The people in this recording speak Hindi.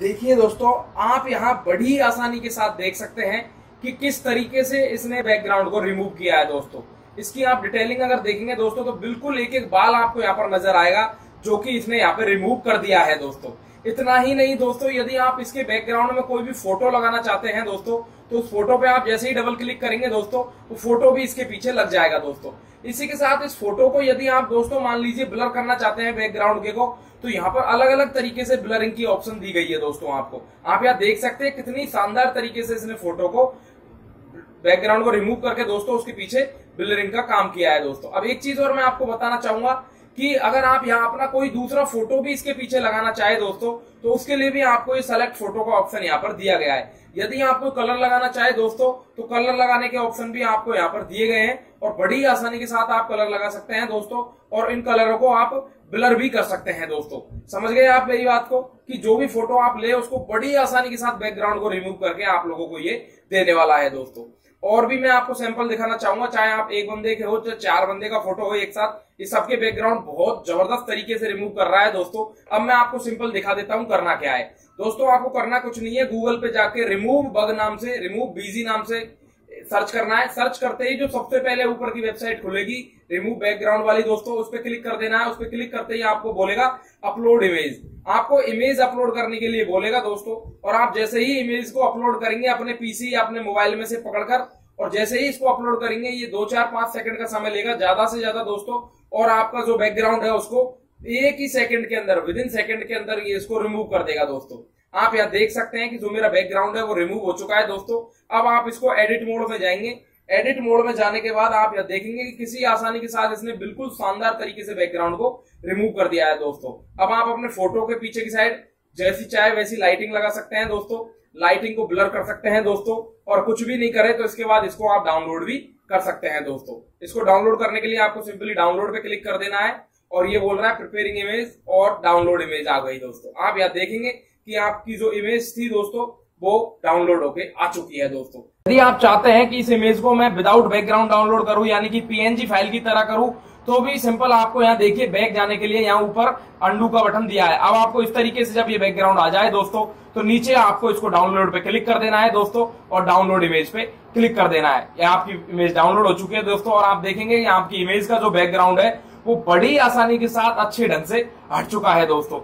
देखिए दोस्तों, आप यहाँ बड़ी आसानी के साथ देख सकते हैं कि किस तरीके से इसने बैकग्राउंड को रिमूव किया है दोस्तों। इसकी आप डिटेलिंग अगर देखेंगे दोस्तों तो बिल्कुल एक एक बाल आपको यहाँ पर नज़र आएगा, जो कि इसने यहाँ पे रिमूव कर दिया है दोस्तों। इतना ही नहीं दोस्तों, यदि आप इसके बैकग्राउंड में कोई भी फ़ोटो लगाना चाहते हैं दोस्तों तो उस फ़ोटो पे आप जैसे ही डबल क्लिक करेंगे दोस्तों, वो फ़ोटो भी इसके पीछे लग जाएगा दोस्तों। इसी के साथ इस फ़ोटो को यदि आप दोस्तों मान लीजिए ब्लर करना चाहते हैं बैकग्राउंड के को तो यहाँ पर अलग अलग तरीके से ब्लरिंग की ऑप्शन दी गई है दोस्तों आपको। आप यहाँ देख सकते हैं कितनी शानदार तरीके से इसने फ़ोटो को बैकग्राउंड को रिमूव करके दोस्तों उसके पीछे ब्लरिंग का काम किया है दोस्तों। अब एक चीज़ और मैं आपको बताना चाहूँगा कि अगर आप यहाँ अपना कोई दूसरा फ़ोटो भी इसके पीछे लगाना चाहे दोस्तों तो उसके लिए भी आपको ये सेलेक्ट फ़ोटो का ऑप्शन यहाँ पर दिया गया है। यदि आपको कलर लगाना चाहे दोस्तों तो कलर लगाने के ऑप्शन भी आपको यहाँ पर दिए गए हैं और बड़ी आसानी के साथ आप कलर लगा सकते हैं दोस्तों और इन कलरों को आप ब्लर भी कर सकते हैं दोस्तों। समझ गए आप मेरी बात को? कि जो भी फ़ोटो आप ले, उसको बड़ी आसानी के साथ बैकग्राउंड को रिमूव करके आप लोगों को ये देने वाला है दोस्तों। और भी मैं आपको सैंपल दिखाना चाहूँगा, चाहे आप एक बंदे के हो, चाहे चार बंदे का फ़ोटो हो एक साथ इस सबके बैकग्राउंड बहुत ज़बरदस्त तरीके से रिमूव कर रहा है दोस्तों। अब मैं आपको सिंपल दिखा देता हूँ करना क्या है? दोस्तों, आपको करना कुछ नहीं है। गूगल पे जाके रिमूव बग नाम से रिमूव बीजी नाम से सर्च करना है। सर्च करते ही जो सबसे पहले ऊपर की वेबसाइट खुलेगी रिमूव बैकग्राउंड वाली दोस्तों, उस पर क्लिक कर देना है। उस पर क्लिक करते ही आपको बोलेगा अपलोड इमेज आपको इमेज अपलोड करने के लिए बोलेगा दोस्तों, और आप जैसे ही इमेज को अपलोड करेंगे, अपने पीसी या अपने मोबाइल में से पकड़कर, और जैसे ही इसको अपलोड करेंगे, ये दो चार पाँच सेकंड का समय लेगा, ज़्यादा से ज़्यादा दोस्तों, और आपका जो बैकग्राउंड है उसको एक ही सेकंड के अंदर विद इन सेकंड के अंदर ये इसको रिमूव कर देगा दोस्तों। आप यहाँ देख सकते हैं कि जो मेरा बैकग्राउंड है वो रिमूव हो चुका है दोस्तों। अब आप इसको एडिट मोड में जाएँगे। एडिट मोड में जाने के बाद आप यह देखेंगे कि किसी आसानी के साथ इसने बिल्कुल शानदार तरीके से बैकग्राउंड को रिमूव कर दिया है दोस्तों। अब आप अपने फ़ोटो के पीछे की साइड जैसी चाहे वैसी लाइटिंग लगा सकते हैं दोस्तों। लाइटिंग को ब्लर कर सकते हैं दोस्तों। और कुछ भी नहीं करे तो इसके बाद इसको आप डाउनलोड भी कर सकते हैं दोस्तों। इसको डाउनलोड करने के लिए आपको सिंपली डाउनलोड पे क्लिक कर देना है। और ये बोल रहा है प्रिपेयरिंग इमेज और डाउनलोड इमेज आ गई दोस्तों। आप यहाँ देखेंगे कि आपकी जो इमेज थी दोस्तों, वो डाउनलोड होके आ चुकी है दोस्तों। यदि आप चाहते हैं कि इस इमेज को मैं विदाउट बैकग्राउंड डाउनलोड करूँ, यानी कि पीएनजी फ़ाइल की तरह करूँ तो भी सिंपल आपको यहाँ देखिए बैक जाने के लिए यहाँ ऊपर अंडू का बटन दिया है। अब आपको इस तरीके से जब ये बैकग्राउंड आ जाए दोस्तों तो नीचे आपको इसको डाउनलोड पे क्लिक कर देना है दोस्तों और डाउनलोड इमेज पे क्लिक कर देना है। ये आपकी इमेज डाउनलोड हो चुकी है दोस्तों और आप देखेंगे आपकी इमेज का जो बैकग्राउंड है वो बड़ी आसानी के साथ अच्छे ढंग से हट चुका है दोस्तों।